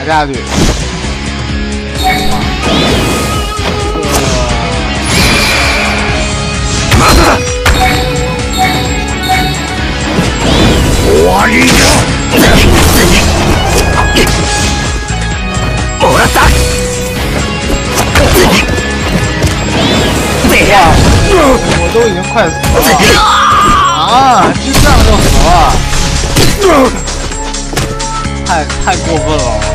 打下去。終わりだもらった哇，我都已经快死了啊！就这样就死了，太太过分了。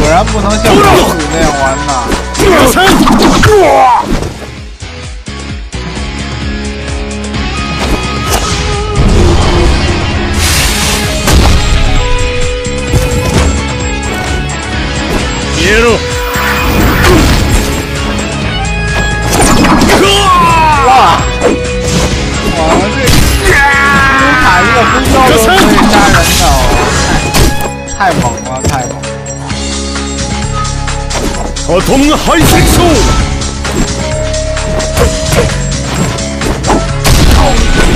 果然不能像老虎那样玩呐！消え个飞镖都可以杀人的哦，太太猛了，太猛了！アトムハイセクション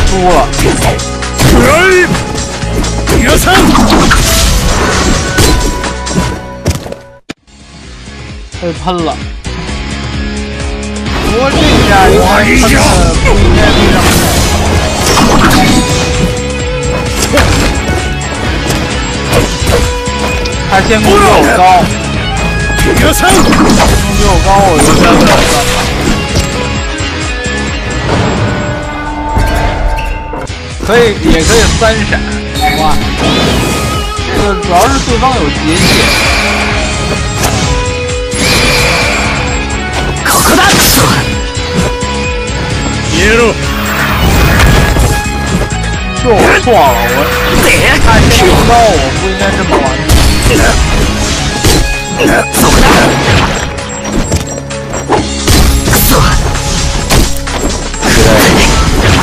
输了，食らい皆さん被喷了。不过这一下应该喷的不应该非常 他先攻比我高，皆さん攻比我高，我就先算了。可以，也可以三闪，哇！这个主要是对方有结界，ここだ消えろ是我错了，我他先攻高，我不应该这么玩。 そこだクソ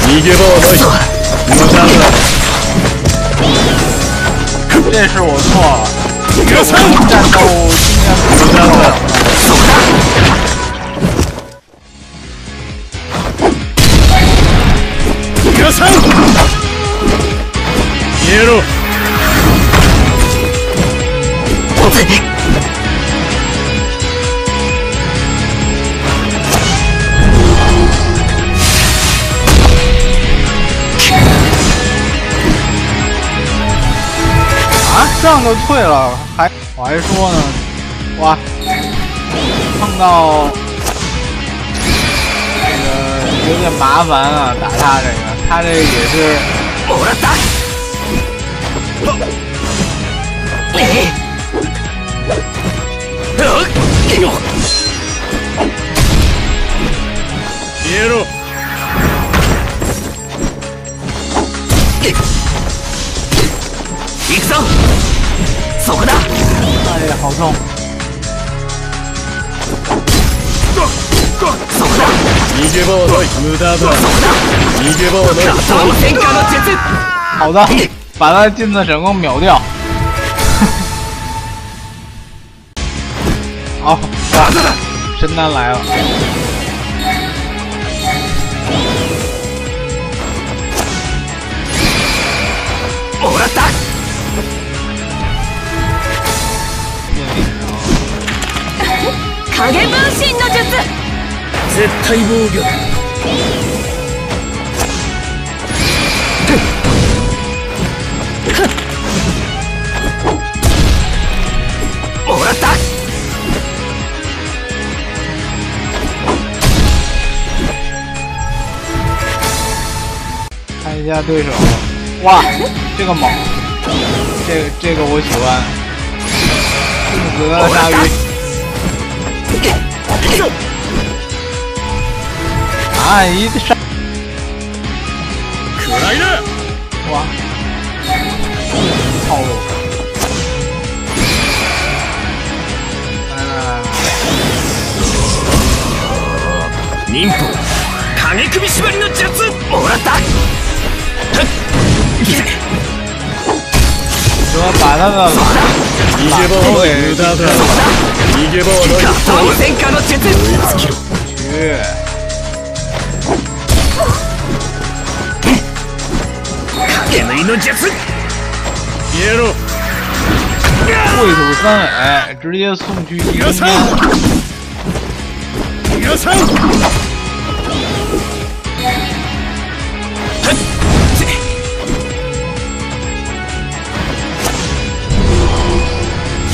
逃げ場はない無駄だ这是我错，战斗经验不無就退了，还我还说呢，哇，碰到这个有点麻烦啊，打他这个，他这个也是もらったえ消えろ行くぞそこだ哎呀， 好痛，そこだ逃げ場はない無駄だそこだ逃げ場はない当戦下の術好的，把他金子整个秒掉。好，哇，神丹来了， 影分身の術。絶対防御だ。もらった。看一下对手，哇，这个猛，这个这个我喜欢，兔子的鲨鱼ああいいでしょ。くらいだわ。おお忍法。影首縛りの術もらった。说把那个，一些不会，对对对。逃げ場はない当戦火の術追いつきろ去，手縫いの術消えろ会土三尾，直接送去一中间。逃がさ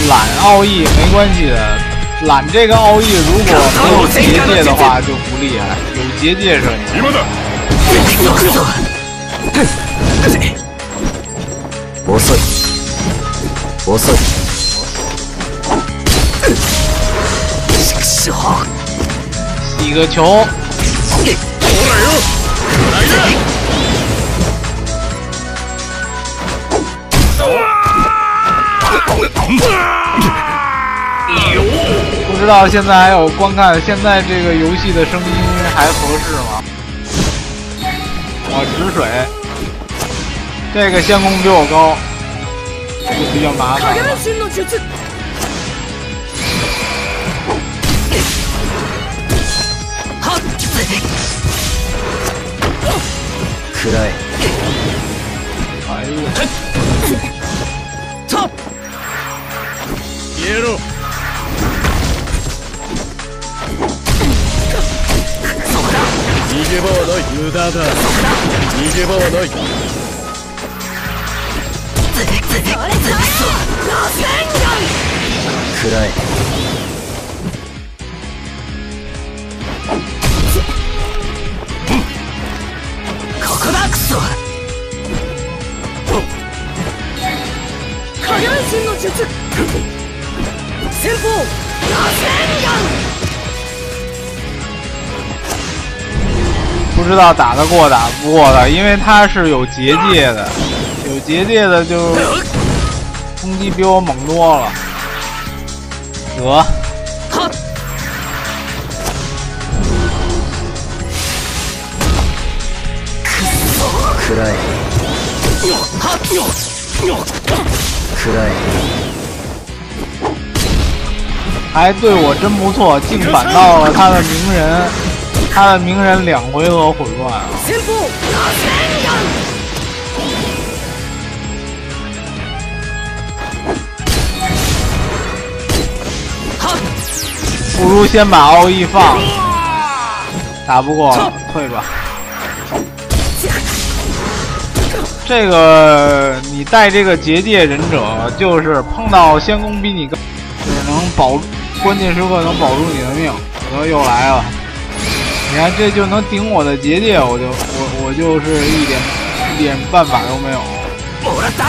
ん懒奥义没关系的，懒这个奥义如果没有结界的话就不厉害，有结界是今だ遅い遅い畜生洗个球， 知道现在还有观看现在这个游戏的声音还合适吗？我止水，这个仙宫比我高，就比较麻烦。身の術暗い哎呦，消え 逃げ場はない。無駄だ逃げ場はない。暗い。ここだクソ下半身の術先方螺旋不知道打得过打不过的，因为他是有结界的，有结界的就攻击比我猛多了。得，暗い暗い还对我真不错，竟反到了他的名人，他的鸣人两回合混乱啊！不如先把奥义放了，打不过了，退吧。这个你带这个结界忍者，就是碰到仙宫比你高，只能保，关键时刻能保住你的命。得又来了，你看这就能顶我的结界，我就我我就是一点一点办法都没有。もらった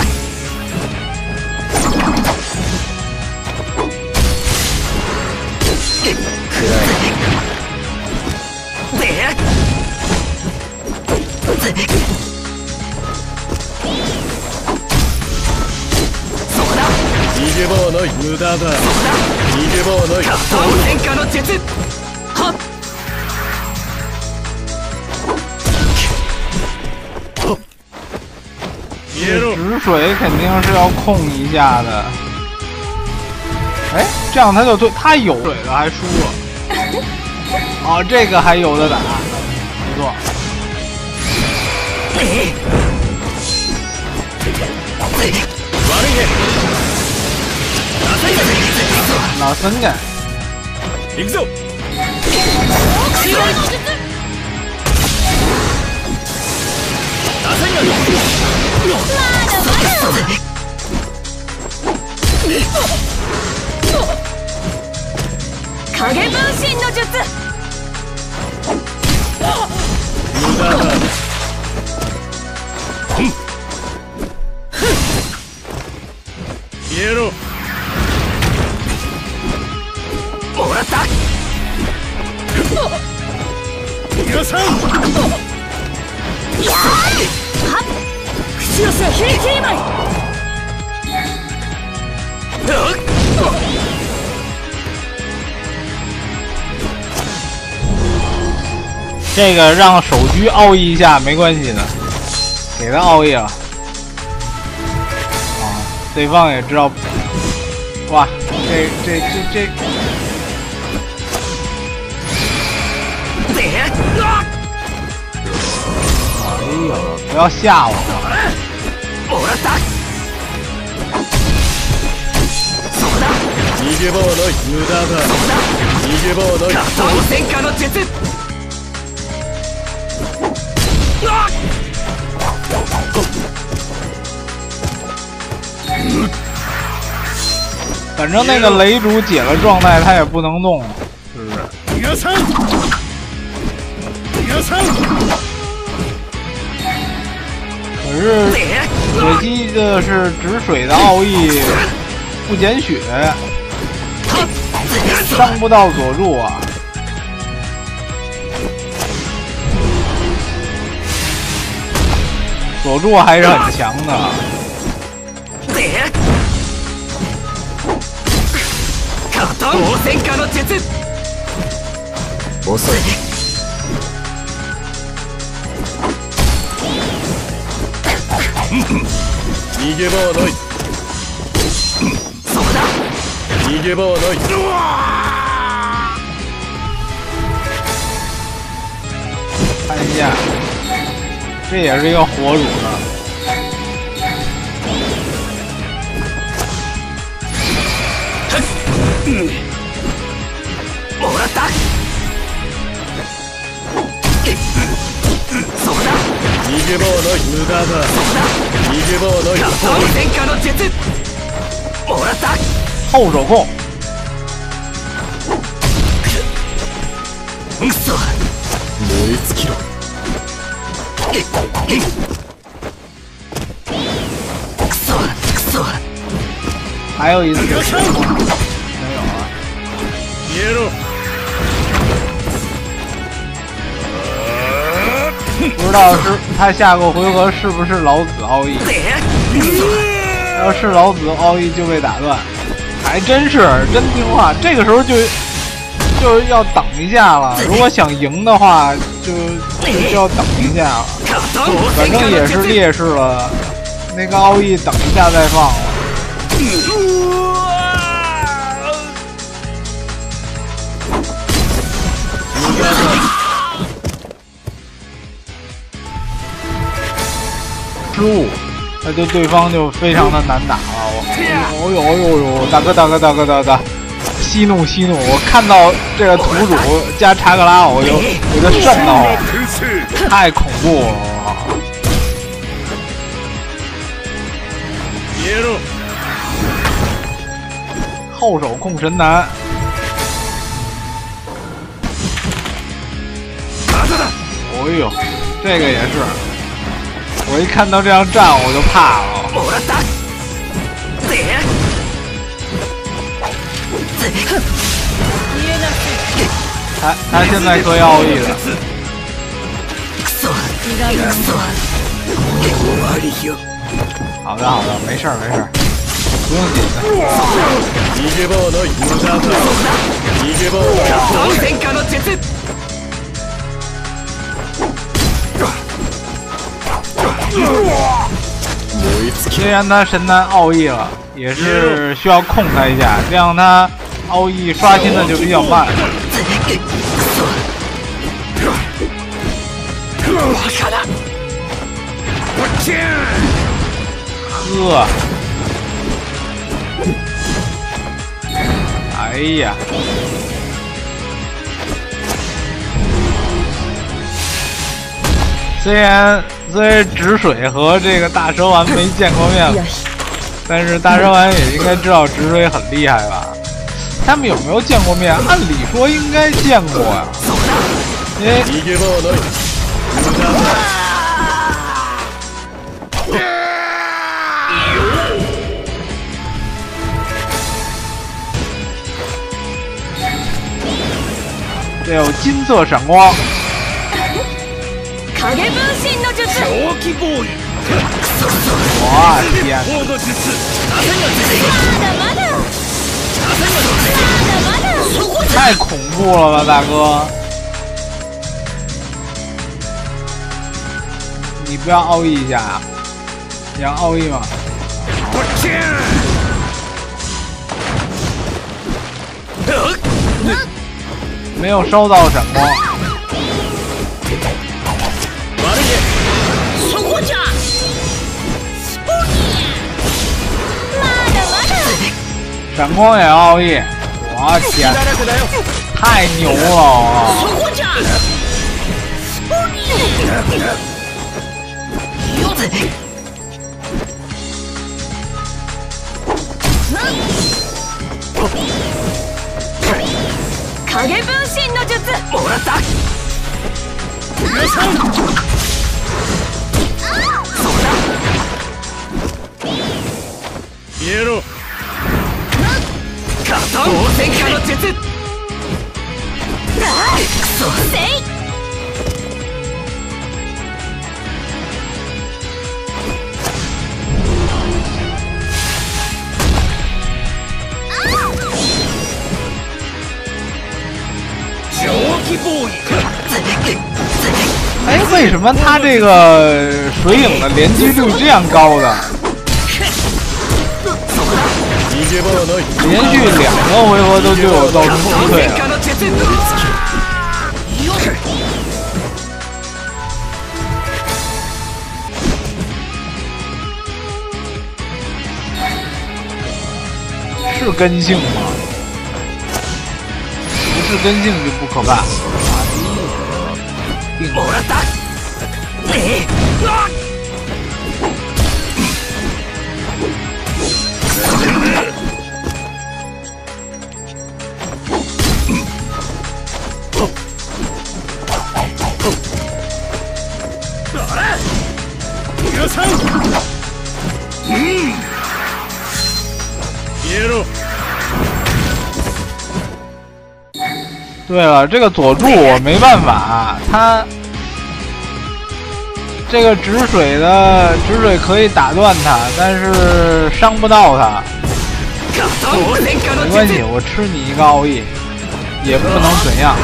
暗いでそうだ逃げ場はない無駄だ逃げ場はない 止水肯定是要控一下的。哎，这样他就对他有水了还输了。哦，这个还有的打，不错。悪いね老孙家行くぞ打線が 影分身の術無駄だ。消えろもらった逃がさん口寄せヒリキリマイ这个让手狙奥义一下没关系的，给他奥义了。啊，对方也知道。哇，这这这这，で哎呦，不要吓我！ もらったそこだ逃げ場はない無駄だ逃げ場はない打倒戦火の術うわっ反正那个雷主解了状态，他也不能动，是不是？逃さん逃さん可是 で可惜的是，止水的奥义不减血，伤不到佐助啊。佐助还是很强的，で逃げ場はない。そこだ。逃げ場はない。看一下，这也是一个火乳的。もらった。そこだ。逃げ場はない。無駄だ。逃げ場はない打倒戦火の術もらった后手控，くそ燃え尽きろくそくそ还有一次没有啊？消え不知道是他下个回合是不是老子奥义？要是老子奥义就被打断，还真是真听话。这个时候就就要等一下了，如果想赢的话，就就就要等一下了。反正也是劣势了，那个奥义等一下再放失误，那就对方就非常的难打了。我，哦呦哦呦呦，大哥大哥大哥大哥，息怒息怒！我看到这个土主加查克拉，我就我就瘆到了，太恐怖了。后手控神男，哎呦，这个也是，我一看到这样站我就怕了。もらったで見えな他他现在可以奥义了，くそ気がくそ終わりよ好的好的，没事儿没事儿，不用紧的。 虽然他神男奥义了，也是需要控他一下，这样他奥义刷新的就比较慢。バカだ呵，哎呀，虽然 虽然止水和这个大蛇丸没见过面，但是大蛇丸也应该知道止水很厉害吧？他们有没有见过面？按理说应该见过呀、因为逃げ場はない無駄だ这有金色闪光， 影分身の術大きボーイ我天！フォード術まだまだまだまだそこ太恐怖了吧，大哥！你不要奥义一下啊？你要奥义吗？没有收到闪光， 闪光眼奥义，我天，太牛了啊！影分身の術もらったそうだ消えろカタン応戦下の術クソせい蒸気ボーイ哎，为什么他这个水影的连击率这样高的？ 连续两个回合都对我造成击退了。是根性吗？不是根性就不可办。定对了，这个佐助我没办法，他这个止水的止水可以打断他，但是伤不到他。カタン応戦下の没关系，術我吃你一个奥义，也不能怎样。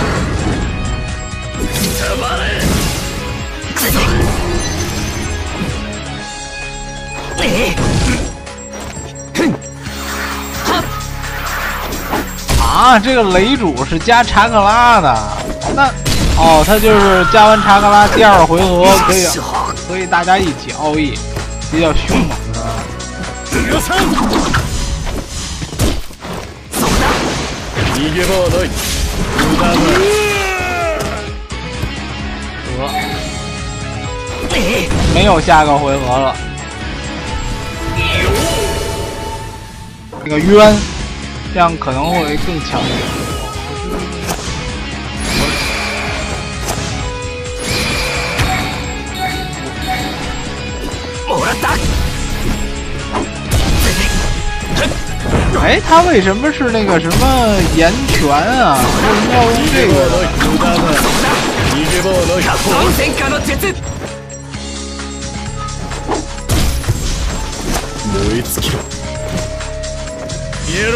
啊，这个雷主是加查克拉的，那哦，他就是加完查克拉，第二回合可以可以大家一起奥义，比较凶猛是吧？許さん逃げ場はない無駄だ得ええ没有下个回合了。那个冤， 这样可能会更强一点。もらった哎，他为什么是那个什么岩泉啊？为什么要用这个？無駄だ逃げ場はないカタン応戦下の術燃え尽きろ消えろ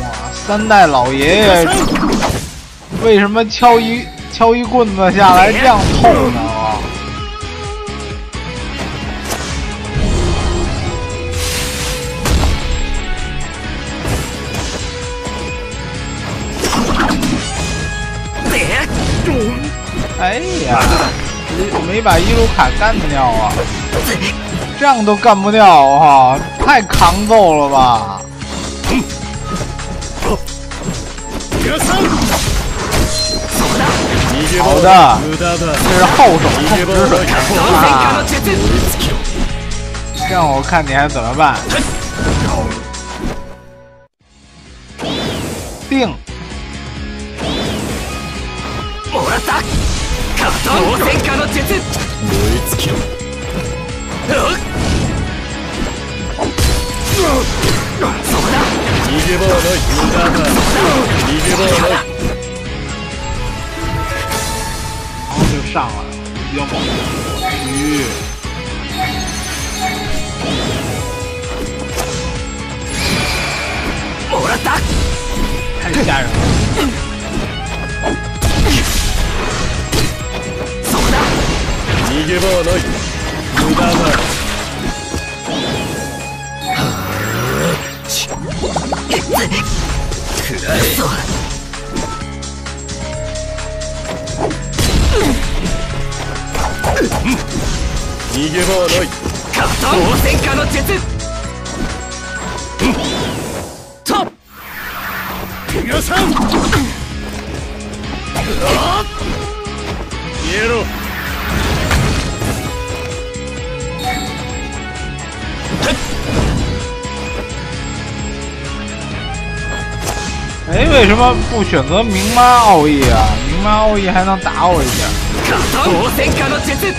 哇，三代老爷爷为什么敲一敲一棍子下来这样痛呢？啊！哎呀，没把伊鲁卡干掉啊！这样都干不掉哈、太扛揍了吧！許さん逃げ場好的は無駄だ这是后手逃げ控場はない止水応戦下の啊！術燃え尽きろ这样我看你还怎么办？定 逃げ場はない無駄だ逃げ場はない然后就上来了，比较猛。鱼，もらった太吓人了！そうだ逃げ場はない無駄だ 逃げ場はない合戦の術と皆さんイエロー哎，为什么不选择明妈奥义啊？明妈奥义还能打我一下。応戦家の術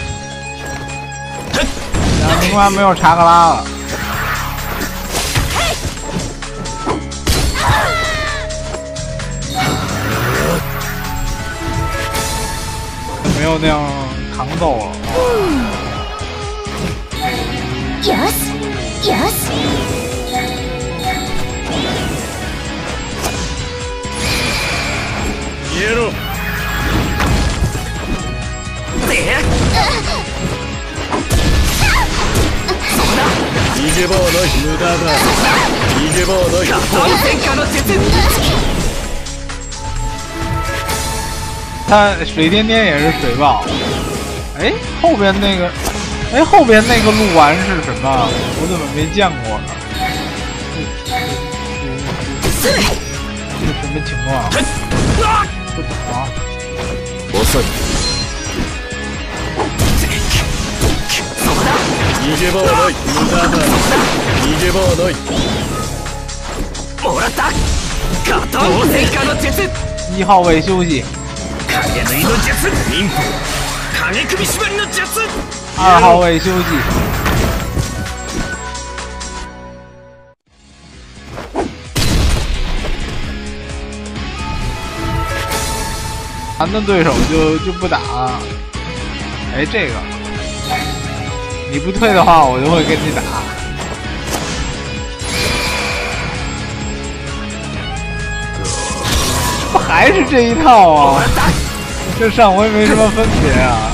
然后明妈没有查克拉了。没有那样扛揍了。よし 消えろで逃げ場はない無駄だ逃げ場はない応戦家の術他水颠颠也是水爆。哎，后边那个，哎，后边那个鹿丸是什么？我怎么没见过呢？这是什么情况？ 不懂啊。遅い逃げ場はない無駄だ逃げ場はないもらった応戦家の術一号位休息，影縫いの術民法影首縛りの術二号位休息。 咱的对手就就不打。哎，这个，你不退的话，我就会跟你打。不还是这一套啊？这上回没什么分别啊。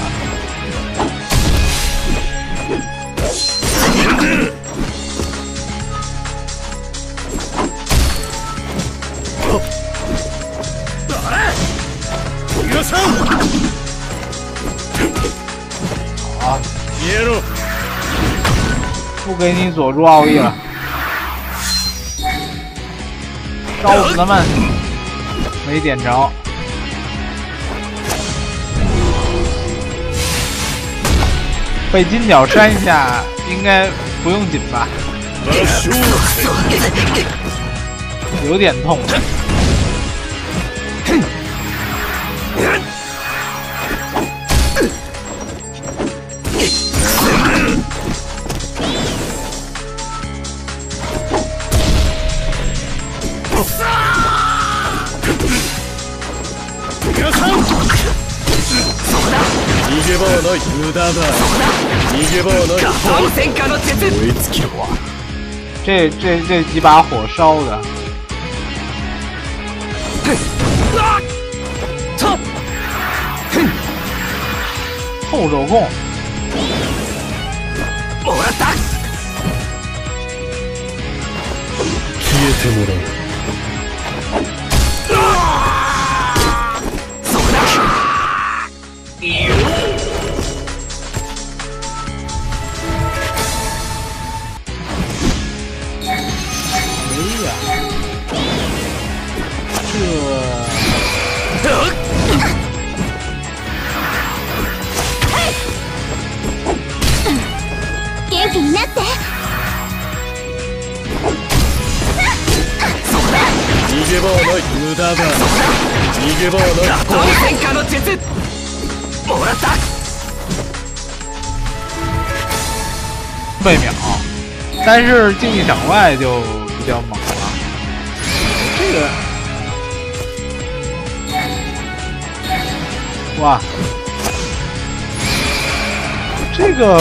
不给你佐助奥义了。烧死他们！没点着。被金角扇一下，应该不用紧吧？有点痛。げ場はない。無駄だ逃げ場はない。応戦家の術追い。つけろ这这这几把火烧的，后手控，消えてもらうそうだ気になって逃げ場はない無駄だ逃げ場はない応戦家の術もらった倍秒，但是竞技场外就比较猛了。这个，哇，这个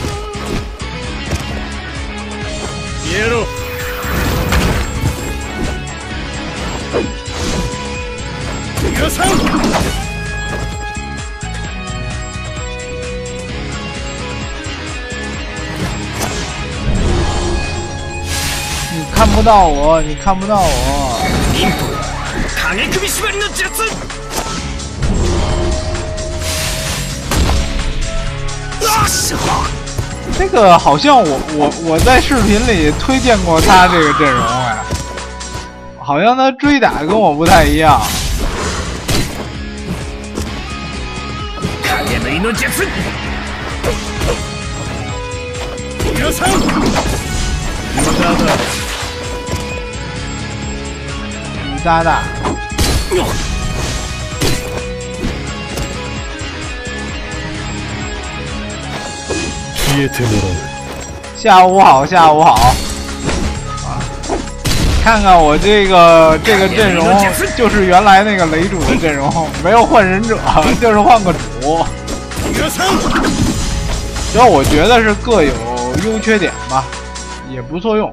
不到我，你看不到我。忍法影首縛りの術啊是这个好像我我我在视频里推荐过他这个阵容哎，好像他追打跟我不太一样。影縫いの術許さん無駄だ雨大大，消えてもらう下午好，下午好。啊，看看我这个这个阵容，就是原来那个雷主的阵容，没有换忍者，就是换个主。許さん主要我觉得是各有优缺点吧，也不错用。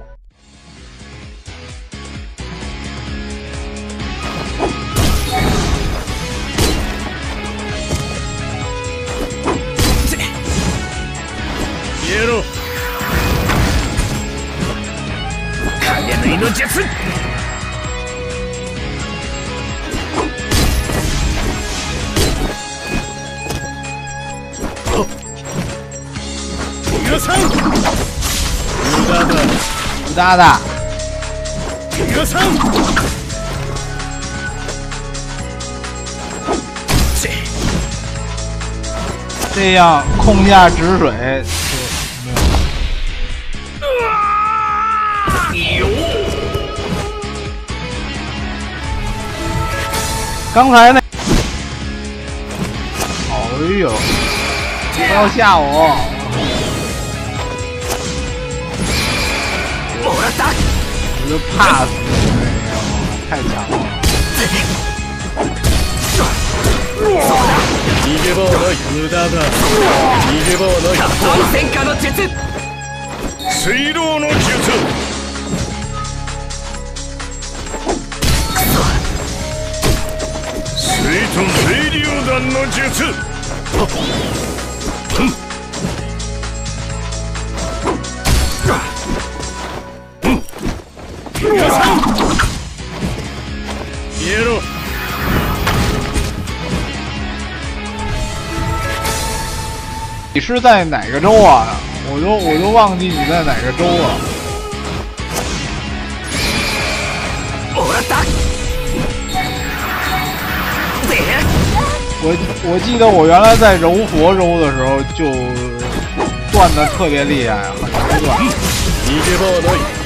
武大大，許さん这样控下止水。刚才那，哎呦，不要吓我！我就怕死你，太强了。逃げ場はない無駄だ逃げ場はない当戦火の術水浪の術水遁水流弾の術消えろ你是在哪个州啊？我都我都忘记你在哪个州了。もらったで我我记得我原来在柔佛州的时候就断的特别厉害，很难断。逃げ場はない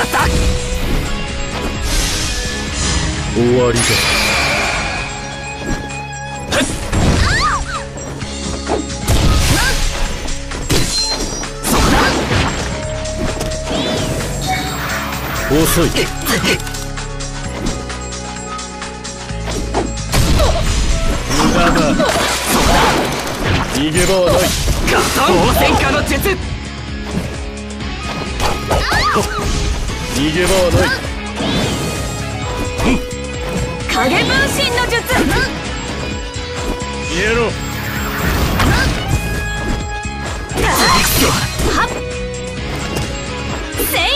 らった。終わりだ。遅い。無駄だ。逃げ場はない。当戦火の術逃げ場はない影分身の術消えろはっせい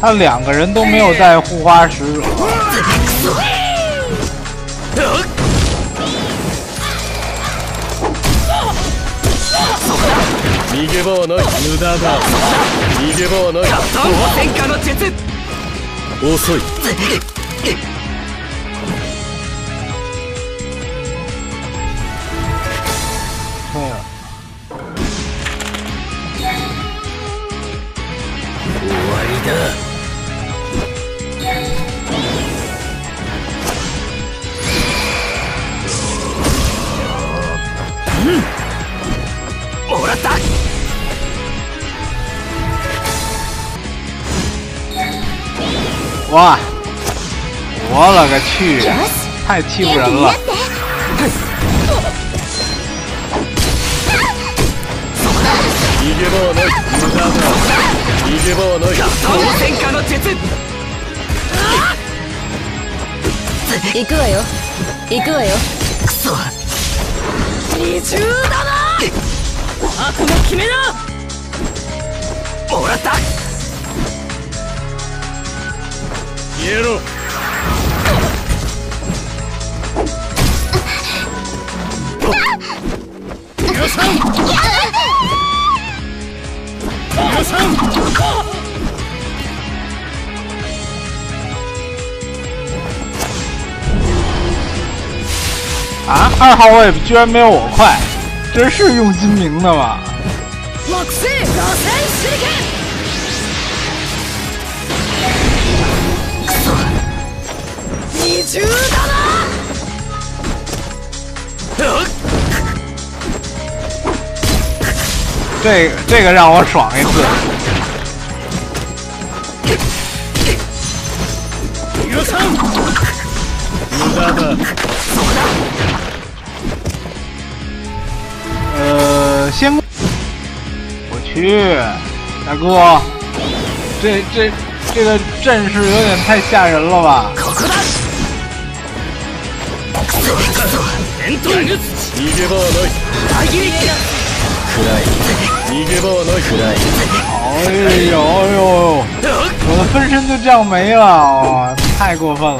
他两个人都没有带护花使者， 逃げ場はない。無駄だ。逃げ場はない。当戦火の術。遅い哇！我勒个去，太欺负人了！行くわよ行くわよくそ二重だな悪の決めだもらった消えろ許さん許さん啊，二号位居然没有我快，这是用金明的吗？ 二重だなうっ这这个让我爽一次。許さん無駄だ呃，先，我去，大哥，这这这个阵势有点太吓人了吧？ ここだクソクソ伝統術逃げ場はない裏切り逃げ場はない哎呦哎呦，我的分身就这样没了，哇，太过分了！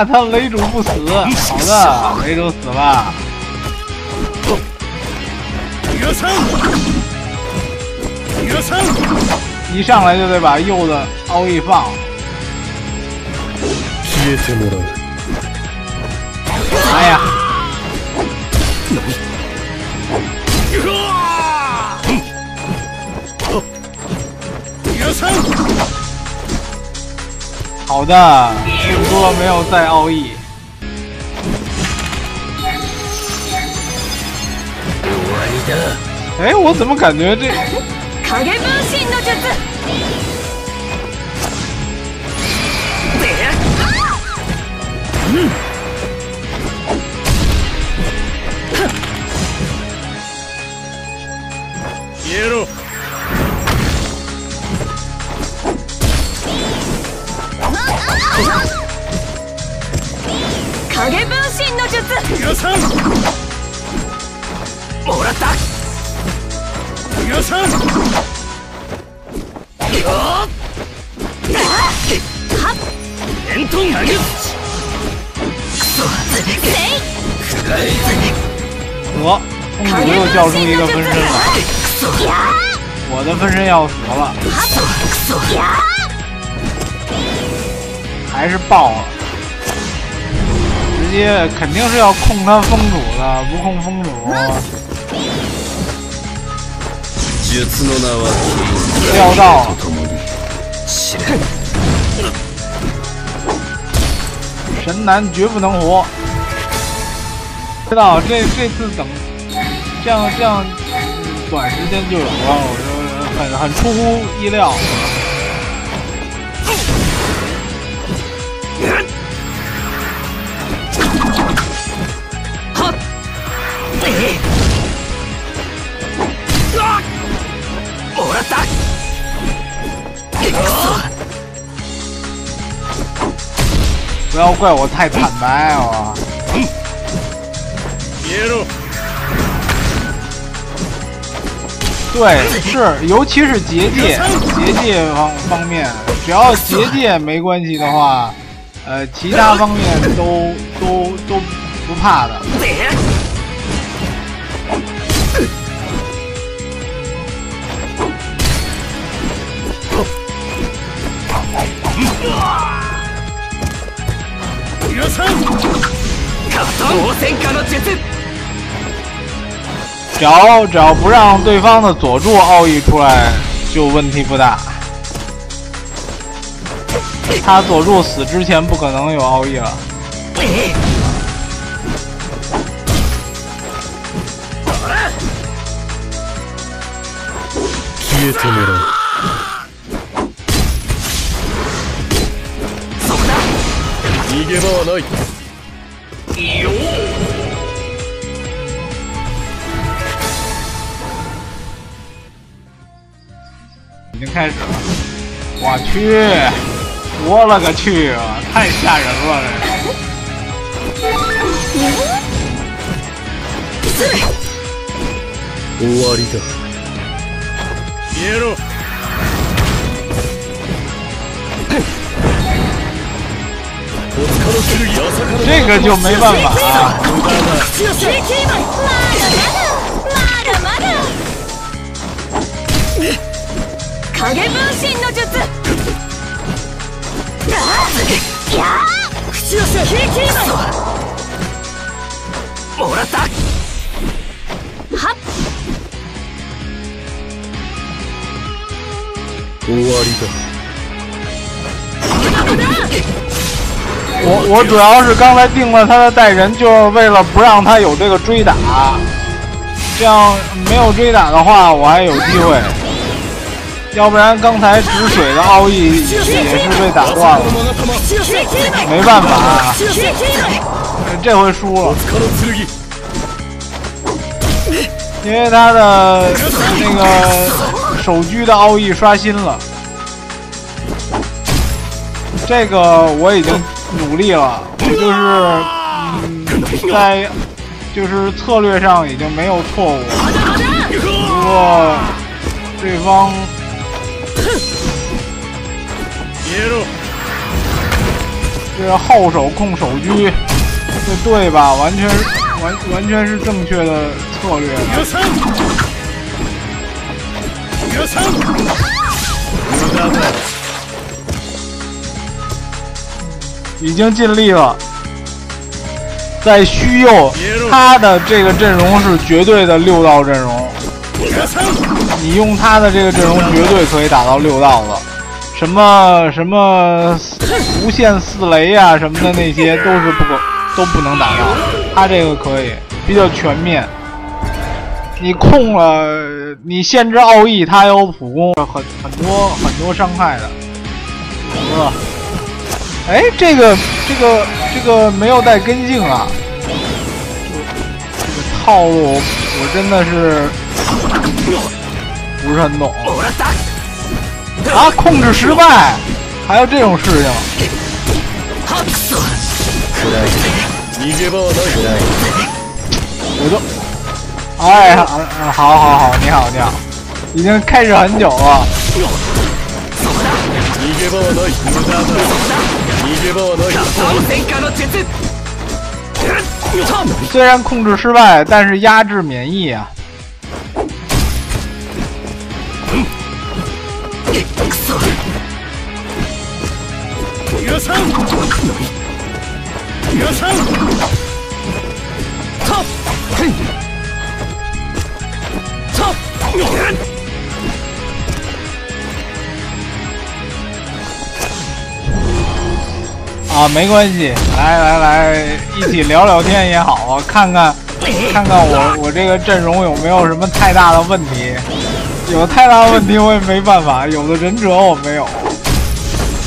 啊，他雷主不死，好的，雷主死了。許さん許さん一上来就得把右的奥义放。消えてもらう哎呀，うわ許さん好的， 说没有在奥义。哎，我怎么感觉这？嗯。消えろ。影分身の術許さんもらった許さんよっ伝統術クソ暗い得，公主又叫出一个分身了，クソ我的分身要死了，クソクソ还是爆了。 直接肯定是要控他风主的，不控风主，術の名は料到了。共に知れ神男绝不能活。知道这这次等这样这样嗯短时间就有了，我就很很出乎意料。 要怪我太坦白啊！别住！对，是，尤其是结界，结界方方面，只要结界没关系的话，呃，其他方面都都都不怕的。戦家の術只要只要不让对方的佐助奥义出来，就问题不大。他佐助死之前不可能有奥义了。消え止めろ逃げ場はない 经开始了，我去，我勒个去啊，太吓人了这个。終わりだ消えろおつかの剣朝から这个就没办法啊。 影分身の術口をせキリキリもらったはっ終わり我我主要是刚才定了他的带人，就是为了不让他有这个追打，这样没有追打的话，我还有机会。 要不然刚才止水的奥义也是被打断了，口をせ没办法，啊口をせ这回输了だ。つかの剣因为他的那个手狙的奥义刷新了，这个我已经努力了，我就是嗯，在就是策略上已经没有错误，不过对方 消えろ这个后手控手狙，这对吧？完全完完全是正确的策略。皆さん皆さん無駄だ已经尽力了。在虚右，他的这个阵容是绝对的六道阵容，皆さん你用他的这个阵容绝对可以打到六道的。 什么什么无限四雷啊什么的那些都是不可都不能打到，他这个可以比较全面。你控了，你限制奥义，他有普攻，很很多很多伤害的。呃，哎，这个这个这个没有带根性啊！这个套路我真的是不是很懂もらった 啊！控制失败，还有这种事情？はっくそ逃げ場はない我就，哎，好，好，好，好，你好，你好，已经开始很久了。逃げ場はない無駄だ逃げ場はない当戦家の術虽然控制失败，但是压制免疫啊！ くそ皆さん皆さんとっふんとっ啊，没关系，来来来，一起聊聊天也好啊，看看看看我我这个阵容有没有什么太大的问题， 有太大的问题我也没办法，有的忍者我没有，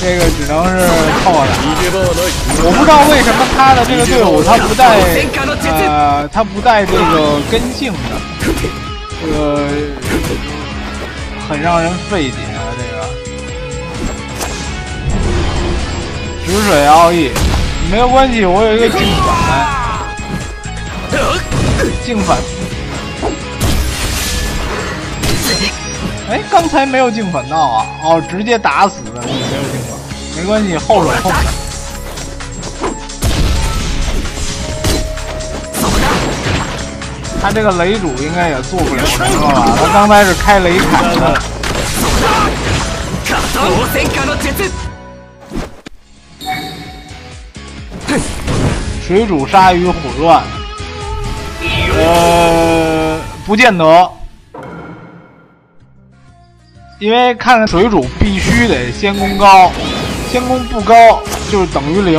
这个只能是靠我打。逃げ場はない我不知道为什么他的这个队伍他不带呃他不带这个根性的，这个很让人费解啊！这个止水奥义， 没有关系，我有一个镜反，镜反。 哎，刚才没有进反到啊！哦，直接打死的，没有进反，没关系，后手后手。他这个雷主应该也做不了什么吧？他刚才是开雷砍的。水煮鲨鱼混乱，呃，不见得，因为看看水煮必须得先攻高，先攻不高就是等于零。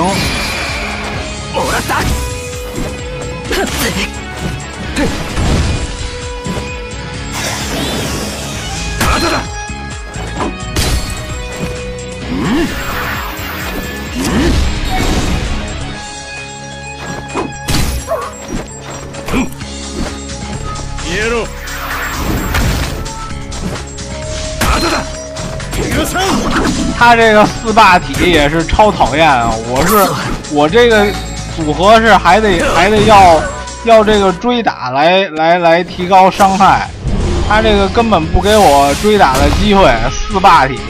他这个四霸体也是超讨厌啊！我是我这个组合是还得还得要要这个追打来来来提高伤害，他这个根本不给我追打的机会，四霸体。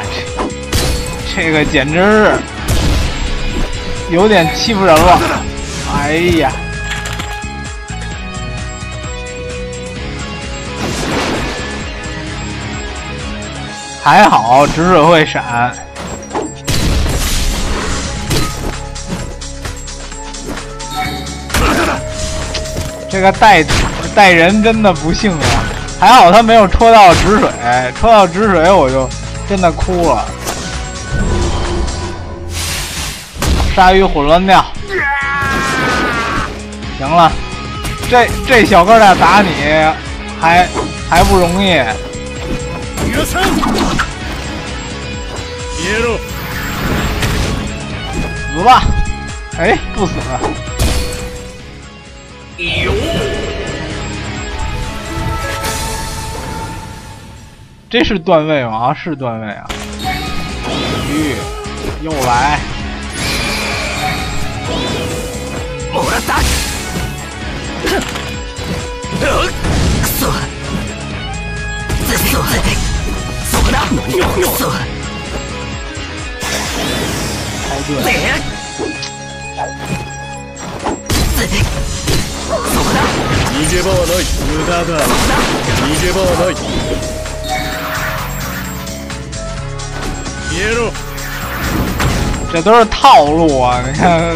这个简直是有点欺负人了！哎呀，还好止水会闪。这个带带人真的不幸啊！还好他没有戳到止水，戳到止水我就真的哭了。鲨鱼混乱掉，行了，这这小哥俩打你还还不容易。死吧！哎，不死。这是段位吗？啊，是段位啊！鱼又来！我来打！哼！死！死！死！死！逃げ場はない無駄だ逃げ場はない消えろ这都是套路啊！你看，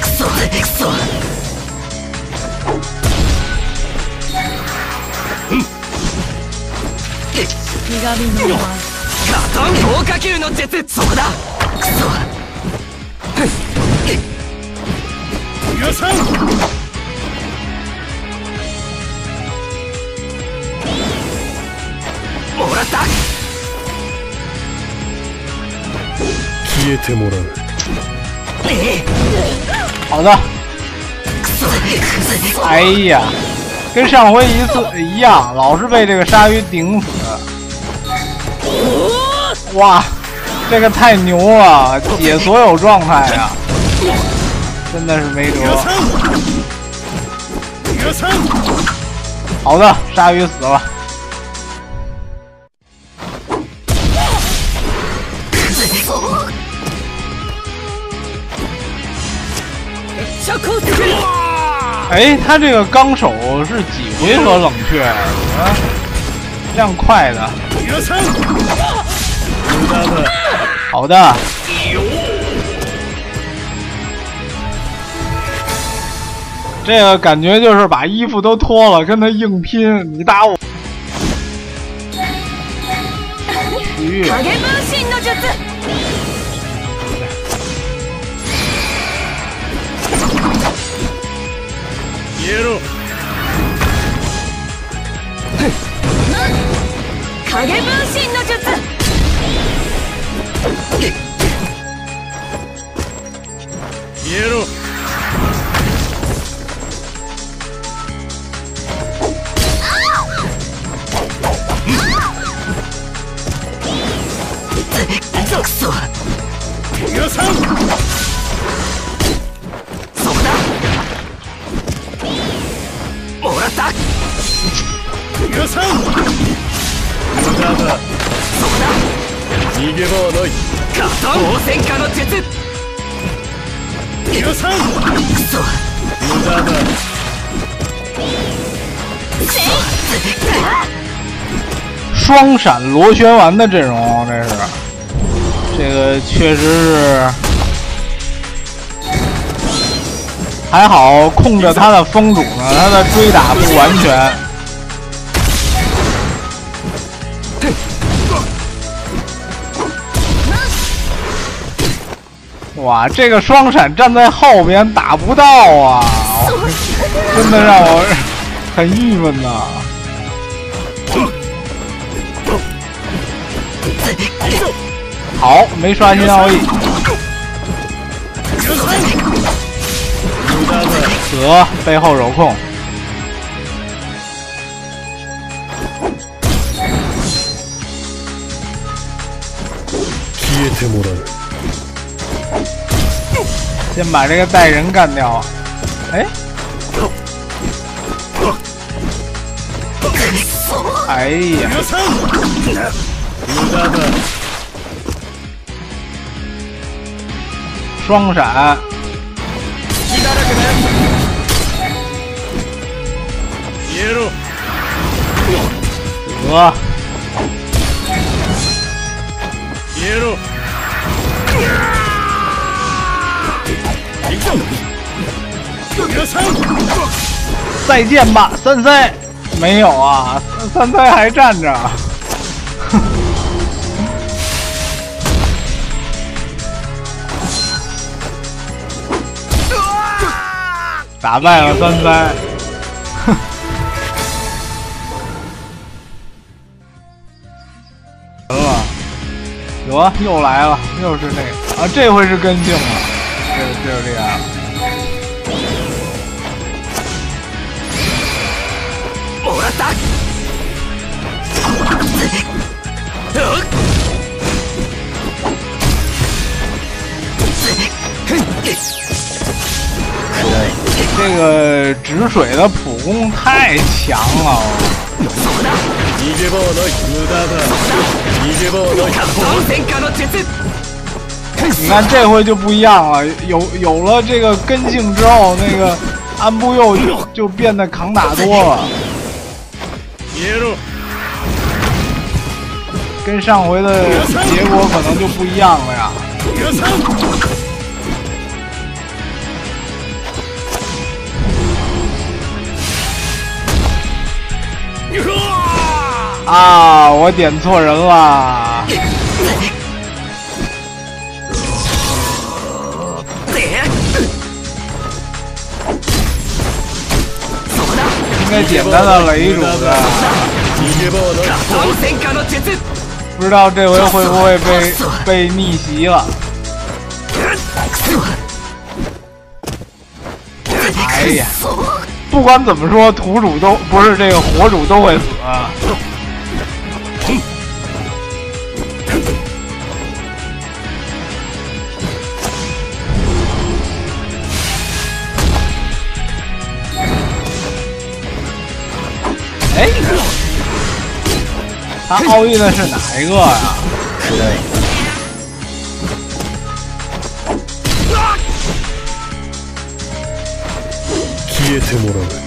くそくそ。うん。のガトン高火球の術そこだ。くそ。さんえてもらう好的。哎呀，跟上回一次一样，老是被这个鲨鱼顶死。哇， 这个太牛了，解所有状态呀，真的是没辙。好的，鲨鱼死了。 哎，他这个纲手是几回合冷却？啊？这样快的。好的。这个感觉就是把衣服都脱了，跟他硬拼。你打我。影分身の術。消えろ。くそ逃がさんっ。た逃さん無駄だそうだ逃げ場はないガタン応戦下の術逃さんクソ無駄だ双闪螺旋丸的阵容，这是，这个确实是。还好控着他的风主呢，他的追打不完全。 哇，这个双闪站在后边打不到啊 真的让我很郁闷呐。好，没刷新奥义。得背后柔控，先把这个带人干掉。哎，哎呀，双闪。得。再见吧，三三。没有啊，三三还站着。打败了三三。得，又来了，又是那个啊！这回是根性了，这就是这样。这个止水的普攻太强了。你看这回就不一样了，有有了这个根性之后，那个安布佑就就变得抗打多了，跟上回的结果可能就不一样了呀。啊！我点错人了。应该简单的雷主的。不知道这回会不会被被逆袭了？哎呀！不管怎么说，土主都不是这个火主都会死。哎，他奥义的是哪一个呀？消えてもらう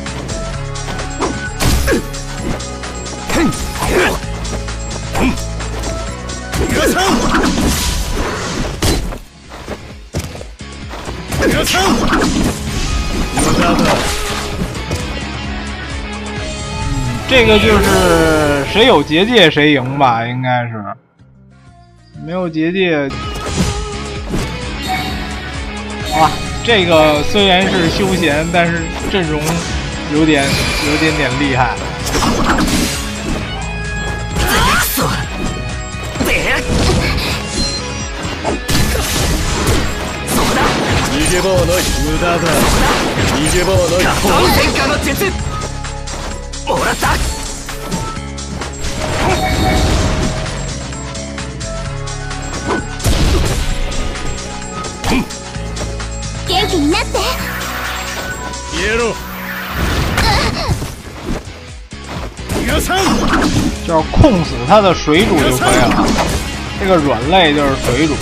这个就是谁有结界谁赢吧，应该是没有结界。啊，这个虽然是休闲，但是阵容有点有点点厉害。逃げ場はない無駄だ逃げ場はない戦火の術 もらった元気になって消えろ皆さん只要控死他的水主就可以了。这个软肋就是水主，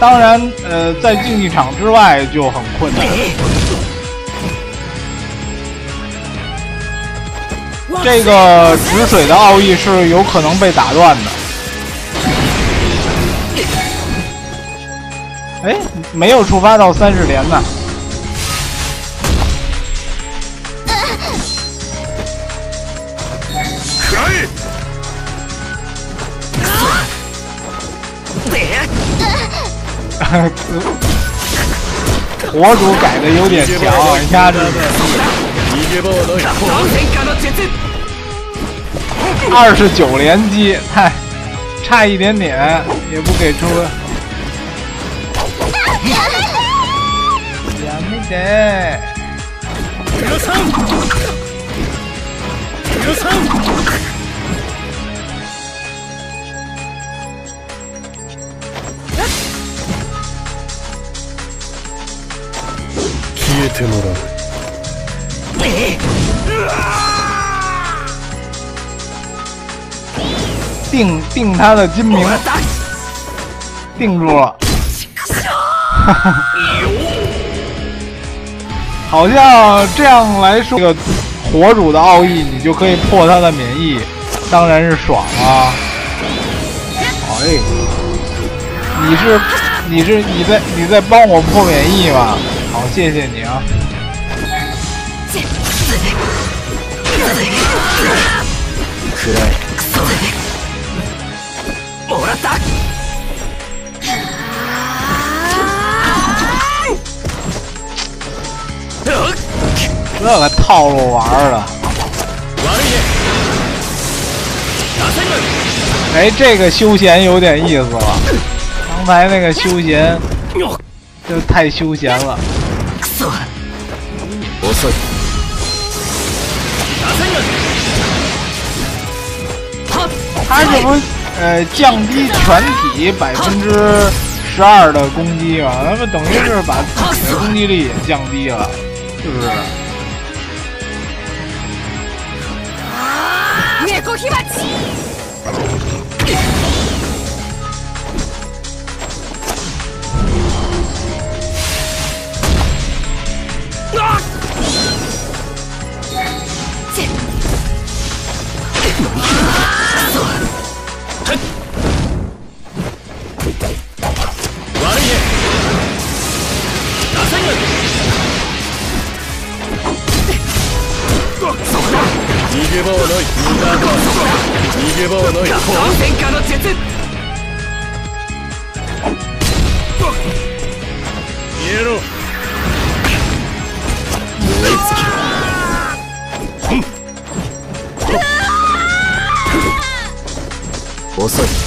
当然，呃，在竞技场之外就很困难。 这个止水的奥义是有可能被打断的。哎，没有触发到三十连呢。火主改的有点强，压制二十九连击，太差一点点，也不给出。やめて。皆さん皆さん消えてもらう 定定他的金名，定住了。好像这样来说，这个火主的奥义你就可以破他的免疫，当然是爽啊！哎，你是你是你在你在帮我破免疫吗？好，谢谢你啊！も这个套路玩儿的，悪いね出せる哎，这个休闲有点意思了。刚才那个休闲就太休闲了。クソ遅い出せるはっ他是不是呃降低全体百分之十二的攻击嘛？那么等于是把自己的攻击力也降低了，是不是？ 猫火鉢悪いげ場はない逃げ場はない戦火の術消えろ燃え尽きろ遅い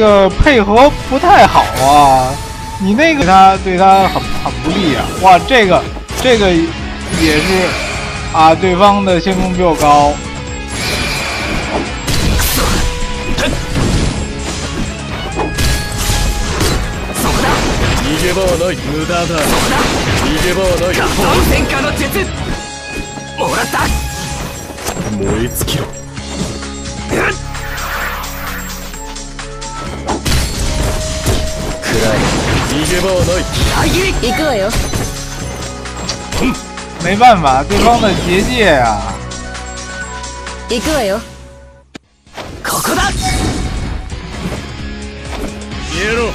个配合不太好啊，你那个他对他很很不利啊。哇，这个这个也是 啊，对方的先锋比我高。逃げ場はない無駄だ逃げ場はない戦火の術もらった燃え尽きろ 行くわよ没办法，对方的结界呀、行くわよここだ消えろ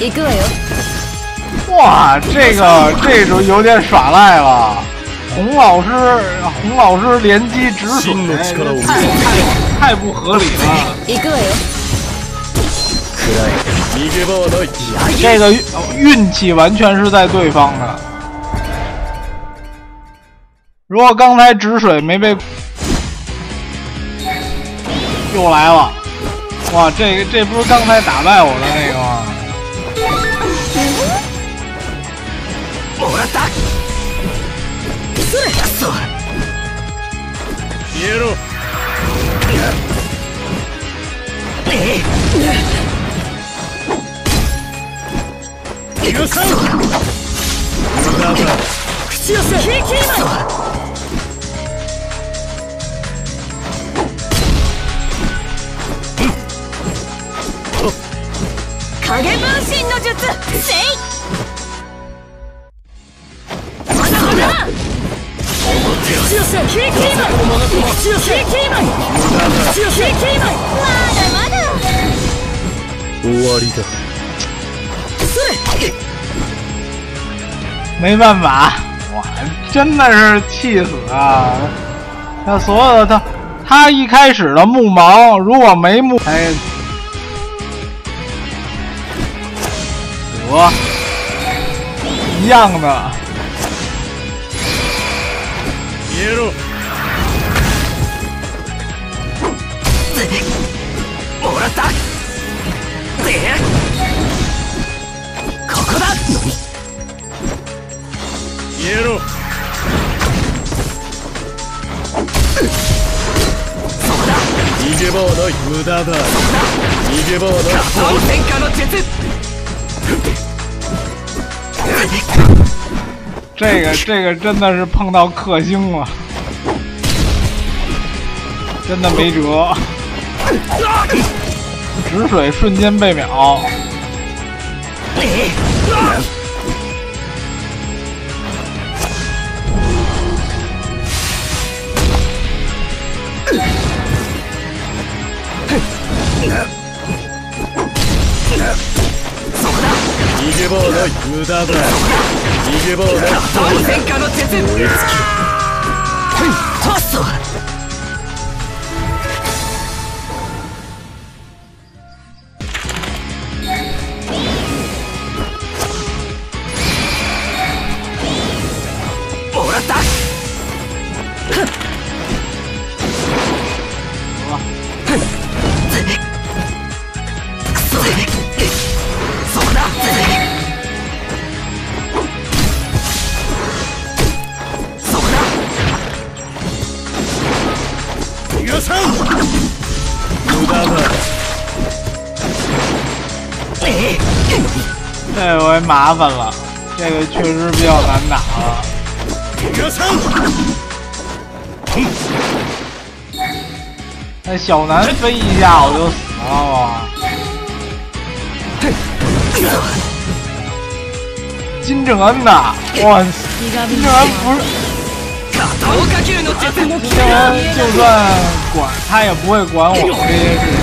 行くわよ哇，这个这就有点耍赖了。 洪老师，洪老师连击止水，真的力を太太太不合理了。行くわよ暗い逃げ場はない这个运气完全是在对方的。如果刚才止水没被，又来了，哇，这个这不是刚才打败我的那个吗？ えろ逃がさん無駄だ口寄せキーキーマンの術せいまだまだ没办法，哇，真的是气死啊！那所有的他，他一开始的木矛，如果没木，哎，得一样的。消えろもらったでここだ消えろそうだ逃げ場はない無駄だ逃げ場はない当戦火の術这个这个真的是碰到克星了，真的没辙。止水瞬间被秒，逃げ場はない無駄だ逃 げ場はない当戦火の術燃え尽き麻烦了，这个确实比较难打了。逃がさん那小南飞一下我就死了哇！金正恩呐，哇，金正恩不是片岡球の術金正恩，就算管他也不会管我们这些事情。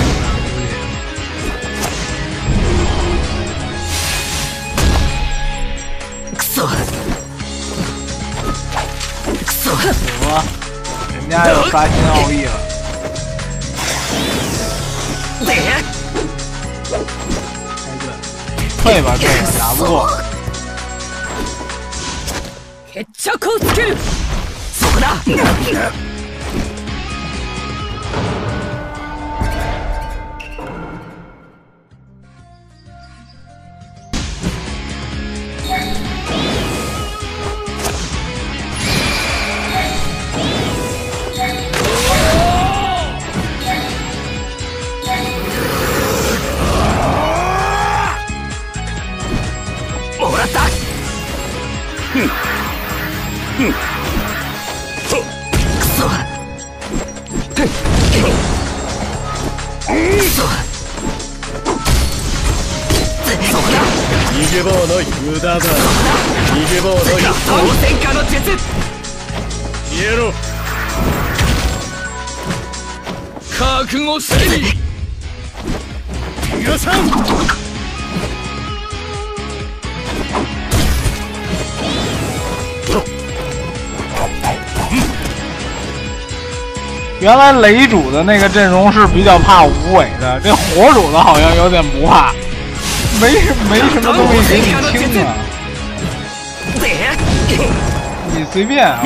家又刷新奥义了。で哎对，退吧退吧，打不过。決着をつけるそこだ 逃げ場はない無駄だ逃げ場はない当戦家の術消えろ覚悟せい逃がさん。原来雷主的那个阵容是比较怕无尾的，这火主的好像有点不怕，没没什么东西给你清啊，你随便啊。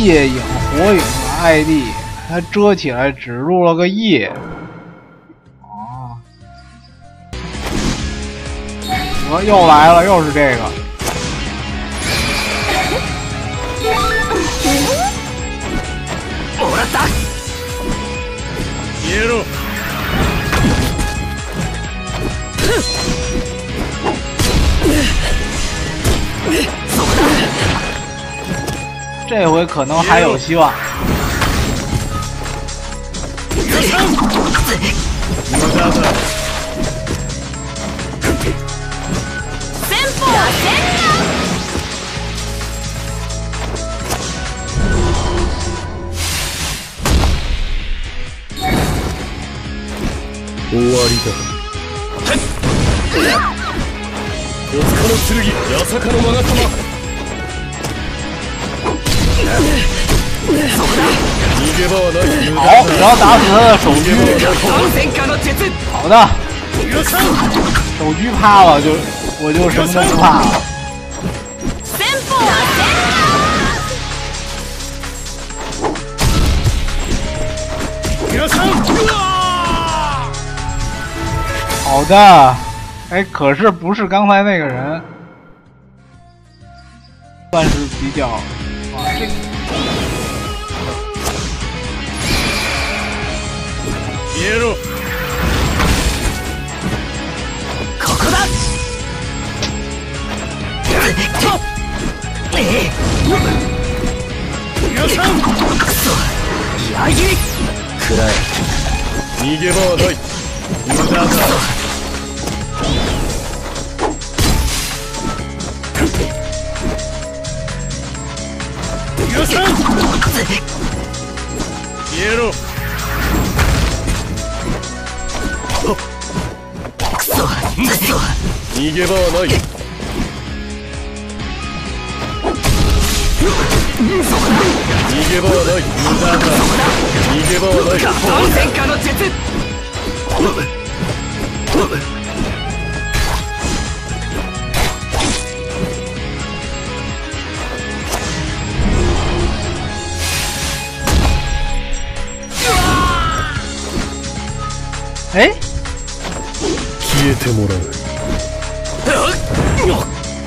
夜影、火影的 ID，它遮起来只录了个夜。啊！我又来了，又是这个。もらった消えろ 这回可能还有希望。終わりだ。お疲れ剣、八坂の我が。好，只要打死他的手逃げ場は狙，ない当戦家の術好的，逃がさん手狙趴了就我就什么都不怕了。先方は逃がさん好的，哎，可是不是刚才那个人，算是比较啊，这 消えろ逃げ場はない。無駄だ消えろ。クソ逃げ場はない。逃げ場はない。無駄だ。逃げ場はない。当戦家の術。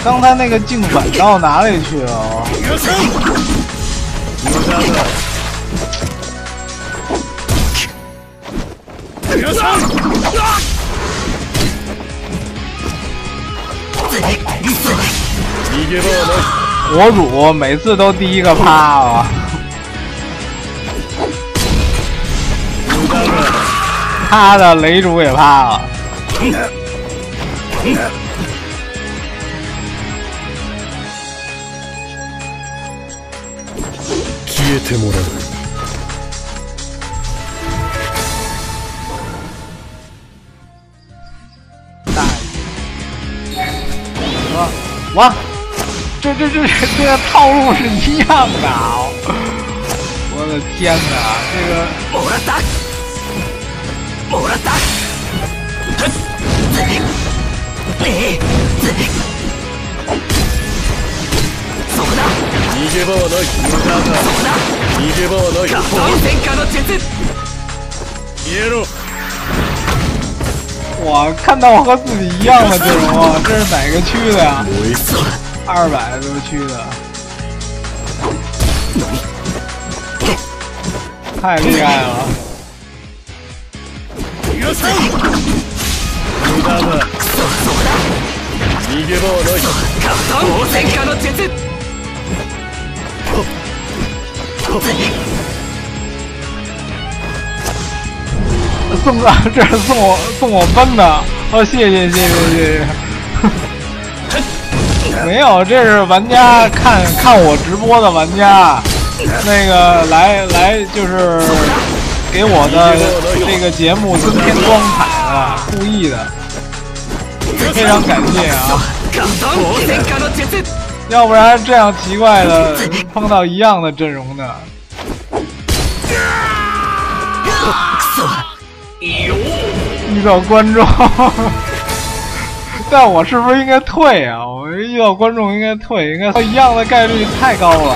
刚才那个镜板到哪里去了啊？牛三子，你火主每次都第一个趴啊！他的雷主也趴了。えてもらう哇，这这这这个套路是一样的啊！我的天哪，这个もら 逃げ場はない無駄だそこだ逃げ場はない合体戦火の術消えろ我看到和自己一样的阵容啊，这是哪个区的呀？追いつ二百多区的，太厉害了！逃がさん無駄だそそこだ逃げ場はない 送啊这是送我送我奔的，哦，谢谢谢谢谢谢。没有，这是玩家看看我直播的玩家，那个来来就是给我的这个节目增添光彩的，故意的，非常感谢啊！合体戦火の術要不然这样奇怪的碰到一样的阵容的，くそ遇到观众，但我是不是应该退啊？我遇到观众应该退，应该一样的概率太高了。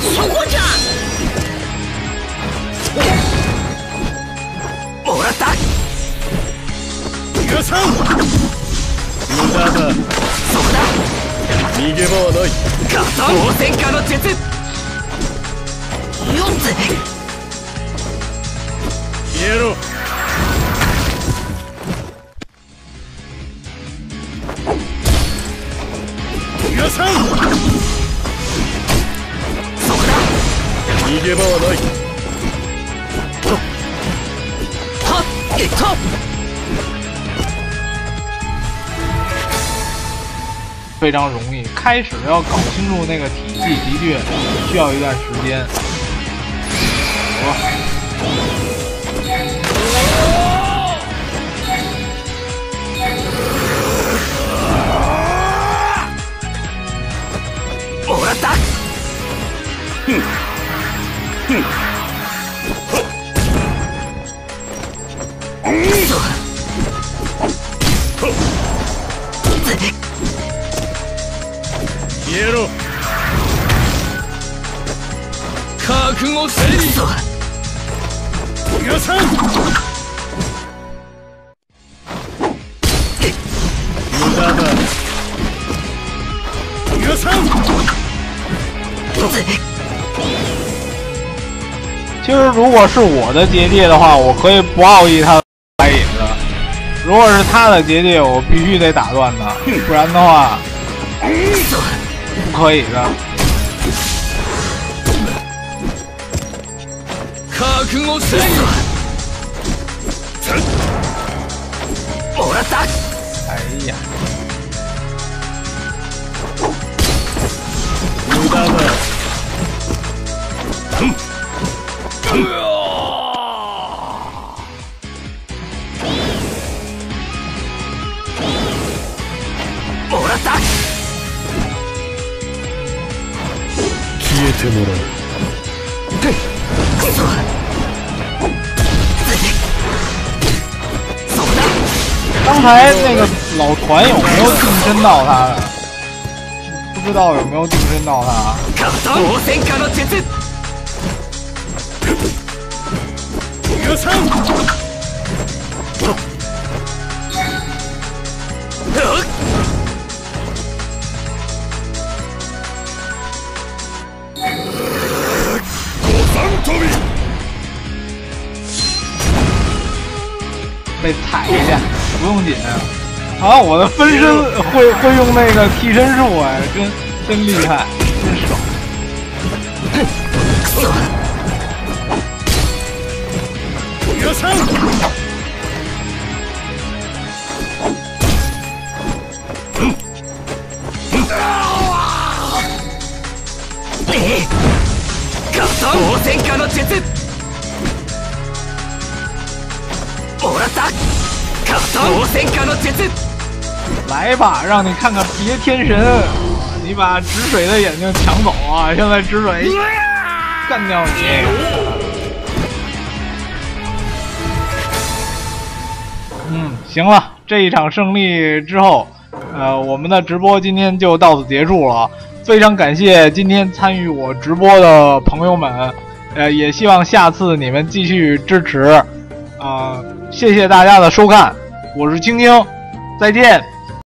そこじゃ！もらった！逃がさん！無駄だ。そこだ！逃げ場はない。合体戦火の術！よっ消えろ逃がさん逃げ場はないはっえっと非常容易，开始要搞清楚那个体系，的确需要一段时间。哇， 皆さん。其实如果是我的结界的话，我可以不奥义他的白影的；如果是他的结界，我必须得打断他，不然的话不可以的。覚悟せいもらった哎呀，無駄だ 消えてもらうくそそこだ刚才那个老团有没有定身到他的？不知道有没有定身到他？ 被踩一下，不用紧。啊，我的分身会会用那个替身术啊，真真厉害，来吧，让你看看别天神！你把止水的眼睛抢走啊！现在止水干掉你！嗯，行了，这一场胜利之后，呃，我们的直播今天就到此结束了。非常感谢今天参与我直播的朋友们，呃，也希望下次你们继续支持。啊、谢谢大家的收看，我是青青，再见。